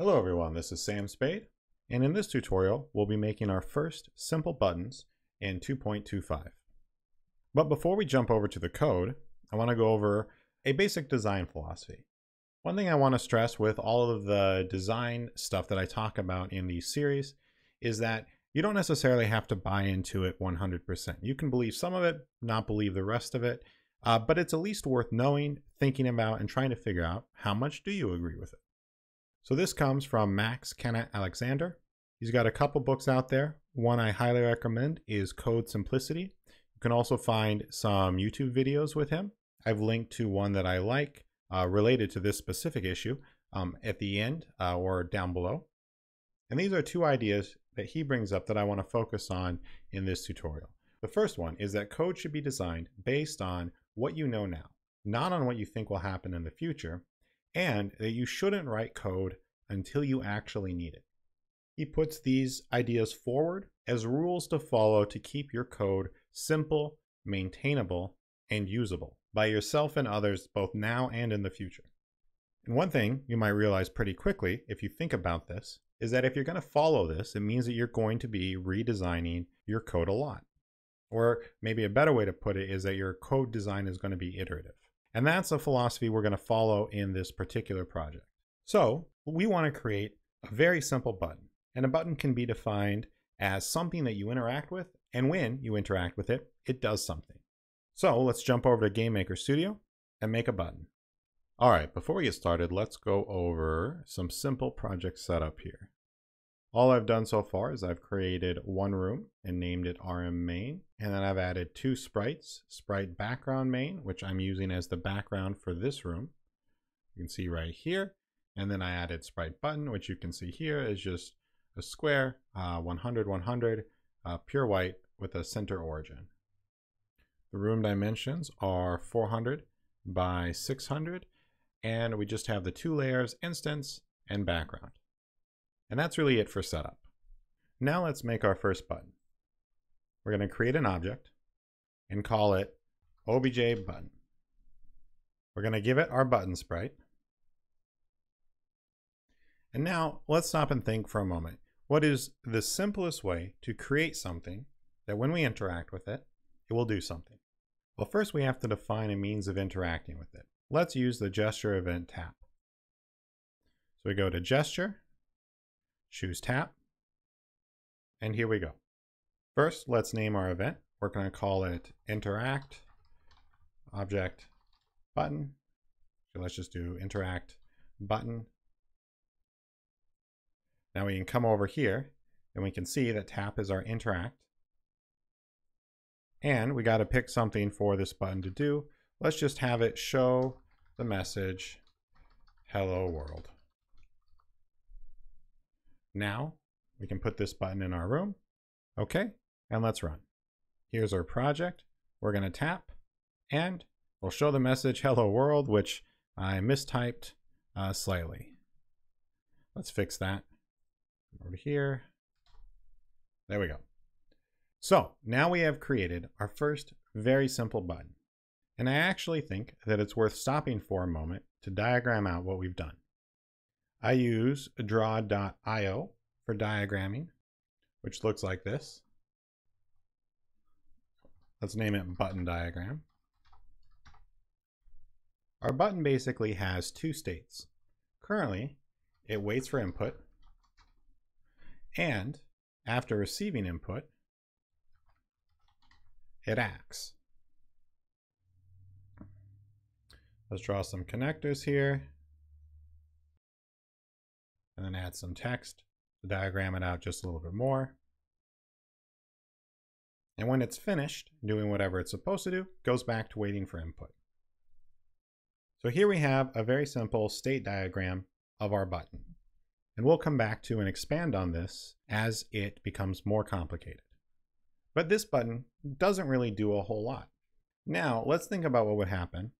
Hello everyone, this is Sam Spade, and in this tutorial we'll be making our first simple buttons in 2.25. But before we jump over to the code, I want to go over a basic design philosophy. One thing I want to stress with all of the design stuff that I talk about in these series is that you don't necessarily have to buy into it 100%. You can believe some of it, not believe the rest of it, uh, but it's at least worth knowing, thinking about, and trying to figure out how much do you agree with it. So this comes from Max Kanat-Alexander. He's got a couple books out there. One I highly recommend is Code Simplicity. You can also find some YouTube videos with him. I've linked to one that I like uh, related to this specific issue um, at the end uh, or down below. And these are two ideas that he brings up that I want to focus on in this tutorial. The first one is that code should be designed based on what you know now, not on what you think will happen in the future, and that you shouldn't write code until you actually need it. He puts these ideas forward as rules to follow to keep your code simple, maintainable, and usable by yourself and others both now and in the future. And one thing you might realize pretty quickly if you think about this is that if you're going to follow this, it means that you're going to be redesigning your code a lot. Or maybe a better way to put it is that your code design is going to be iterative. And that's a philosophy we're going to follow in this particular project. So we want to create a very simple button. And a button can be defined as something that you interact with. And when you interact with it, it does something. So let's jump over to GameMaker Studio and make a button. All right, before we get started, let's go over some simple project setup here. All I've done so far is I've created one room and named it RM main. And then I've added two sprites, sprite background main, which I'm using as the background for this room. You can see right here. And then I added sprite button, which you can see here is just a square, uh, 100, 100, uh, pure white with a center origin. The room dimensions are 400 by 600. And we just have the two layers, instance and background. And that's really it for setup. Now let's make our first button. We're going to create an object and call it obj button. We're going to give it our button sprite. And now let's stop and think for a moment. What is the simplest way to create something that when we interact with it, it will do something? Well, first we have to define a means of interacting with it. Let's use the gesture event tap. So we go to gesture, choose tap, and here we go. First, let's name our event. We're going to call it interact object button. So let's just do interact button. Now we can come over here and we can see that tap is our interact. And we got to pick something for this button to do. Let's just have it show the message, hello world. Now we can put this button in our room. Okay, and let's run. Here's our project. We're going to tap and we'll show the message hello world, which I mistyped uh, slightly. Let's fix that. Over here. There we go. So now we have created our first very simple button. And I actually think that it's worth stopping for a moment to diagram out what we've done. I use draw.io for diagramming, which looks like this. Let's name it button diagram. Our button basically has two states. Currently, it waits for input, and after receiving input, it acts. Let's draw some connectors here and then add some text to diagram it out just a little bit more. And when it's finished doing whatever it's supposed to do, goes back to waiting for input. So here we have a very simple state diagram of our button. And we'll come back to and expand on this as it becomes more complicated. But this button doesn't really do a whole lot. Now let's think about what would happen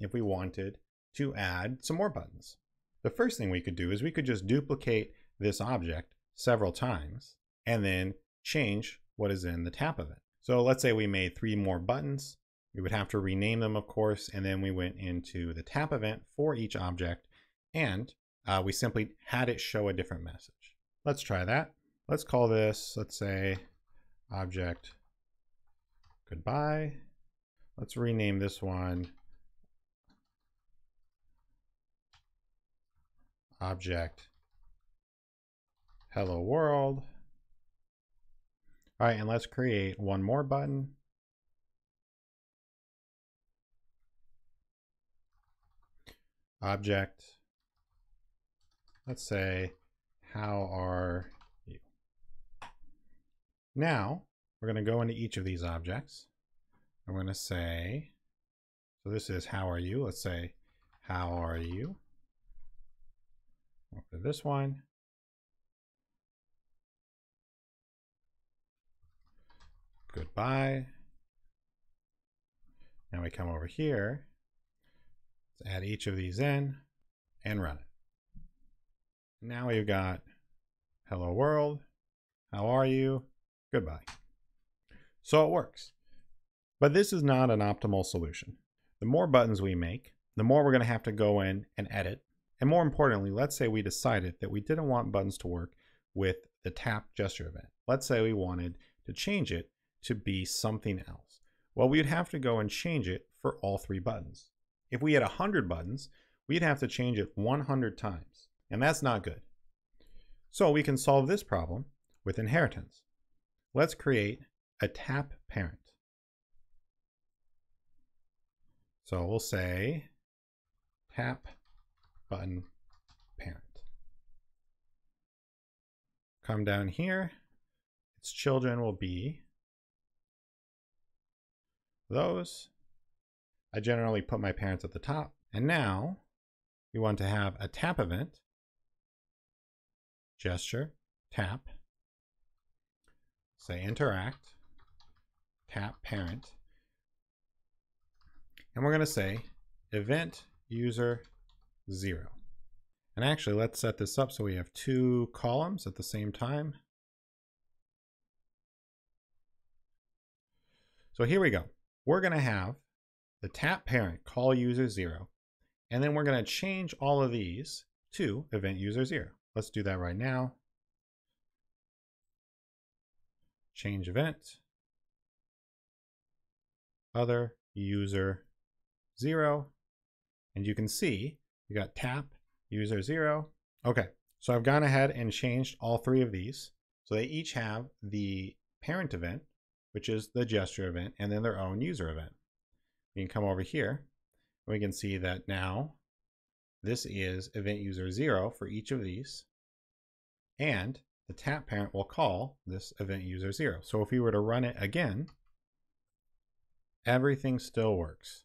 if we wanted to add some more buttons. The first thing we could do is we could just duplicate this object several times and then change what is in the tap event. So let's say we made three more buttons. We would have to rename them, of course, and then we went into the tap event for each object and uh, we simply had it show a different message. Let's try that. Let's call this, let's say, object goodbye. Let's rename this one object hello world. All right, and let's create one more button. Object, let's say, how are you? Now, we're going to go into each of these objects. I'm going to say, so this is how are you? Let's say, how are you? For this one. Goodbye. Now we come over here. Let's add each of these in and run it. Now we've got hello world. How are you? Goodbye. So it works. But this is not an optimal solution. The more buttons we make, the more we're going to have to go in and edit. And more importantly, let's say we decided that we didn't want buttons to work with the tap gesture event. Let's say we wanted to change it to be something else. Well, we'd have to go and change it for all three buttons. If we had 100 buttons, we'd have to change it 100 times, and that's not good. So we can solve this problem with inheritance. Let's create a tap parent. So we'll say tap button parent. Come down here, its children will be those. I generally put my parents at the top. And now we want to have a tap event, gesture, tap, say interact, tap parent, and we're going to say event user zero. And actually, let's set this up so we have two columns at the same time. So here we go we're going to have the tap parent call user zero, and then we're going to change all of these to event user zero. Let's do that right now. Change event, other user zero, and you can see got tap user zero. Okay, so I've gone ahead and changed all three of these. So they each have the parent event, which is the gesture event, and then their own user event. We can come over here, we can see that now this is event user zero for each of these, and the tap parent will call this event user zero. So if we were to run it again, everything still works.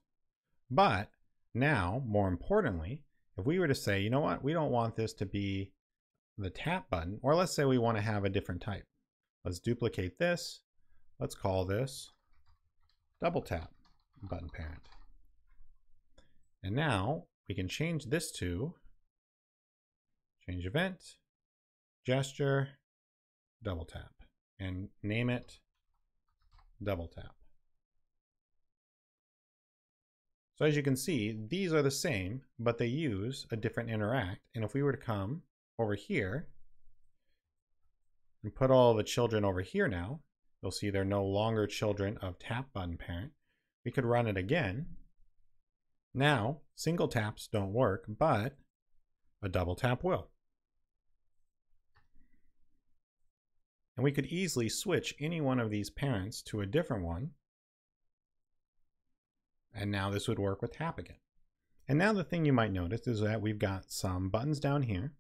But now, more importantly, if we were to say, you know what, we don't want this to be the tap button, or let's say we want to have a different type. Let's duplicate this Let's call this double tap button parent. And now we can change this to change event, gesture, double tap, and name it double tap. So as you can see, these are the same, but they use a different interact. And if we were to come over here and put all the children over here now, You'll see they're no longer children of tap button parent. We could run it again. Now, single taps don't work, but a double tap will. And we could easily switch any one of these parents to a different one. And now this would work with tap again. And now the thing you might notice is that we've got some buttons down here,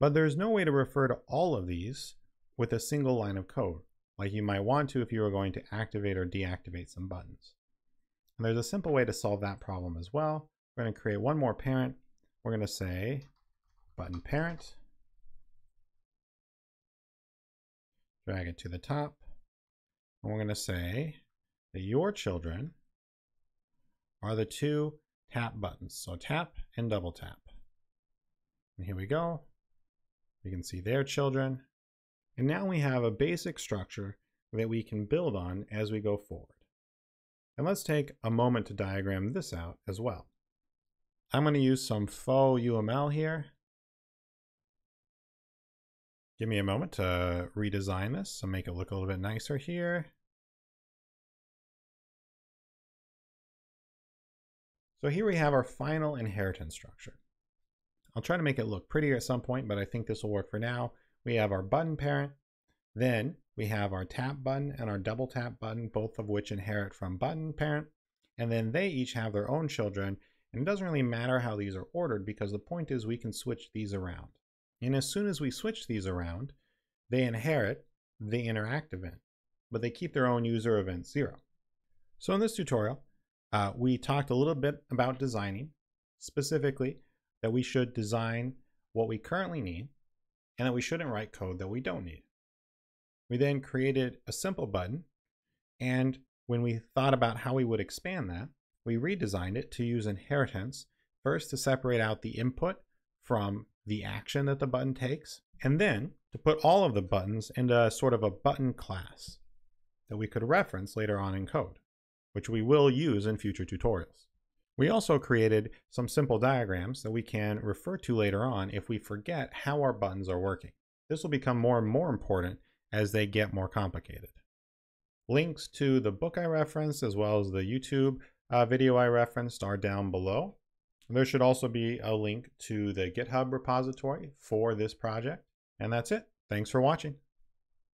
but there's no way to refer to all of these with a single line of code like you might want to if you were going to activate or deactivate some buttons. And there's a simple way to solve that problem as well. We're going to create one more parent. We're going to say button parent, drag it to the top, and we're going to say that your children are the two tap buttons. So tap and double tap. And here we go. We can see their children and now we have a basic structure that we can build on as we go forward. And let's take a moment to diagram this out as well. I'm going to use some faux UML here. Give me a moment to redesign this and make it look a little bit nicer here. So here we have our final inheritance structure. I'll try to make it look prettier at some point, but I think this will work for now. We have our button parent. Then we have our tap button and our double tap button, both of which inherit from button parent. And then they each have their own children. And it doesn't really matter how these are ordered because the point is we can switch these around. And as soon as we switch these around, they inherit the interact event, but they keep their own user event zero. So in this tutorial, uh, we talked a little bit about designing, specifically that we should design what we currently need and that we shouldn't write code that we don't need. We then created a simple button and when we thought about how we would expand that, we redesigned it to use inheritance first to separate out the input from the action that the button takes, and then to put all of the buttons into a sort of a button class that we could reference later on in code, which we will use in future tutorials. We also created some simple diagrams that we can refer to later on if we forget how our buttons are working. This will become more and more important as they get more complicated. Links to the book I referenced as well as the YouTube uh, video I referenced are down below. There should also be a link to the GitHub repository for this project. And that's it. Thanks for watching.